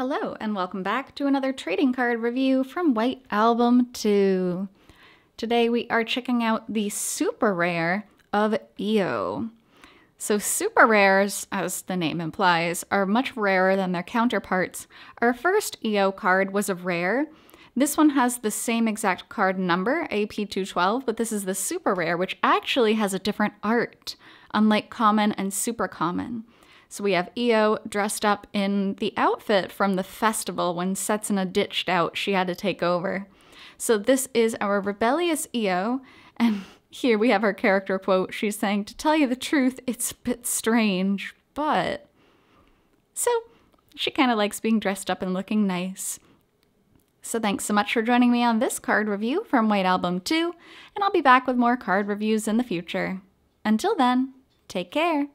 Hello, and welcome back to another trading card review from White Album 2. Today we are checking out the super rare of Io. So, super rares, as the name implies, are much rarer than their counterparts. Our first Io card was a rare. This one has the same exact card number, AP212, but this is the super rare, which actually has a different art, unlike common and super common. So we have Io dressed up in the outfit from the festival when Setsuna ditched out, she had to take over. So this is our rebellious Io, and here we have her character quote. She's saying, To tell you the truth, it's a bit strange, but. So she kind of likes being dressed up and looking nice. So thanks so much for joining me on this card review from White Album 2, and I'll be back with more card reviews in the future. Until then, take care.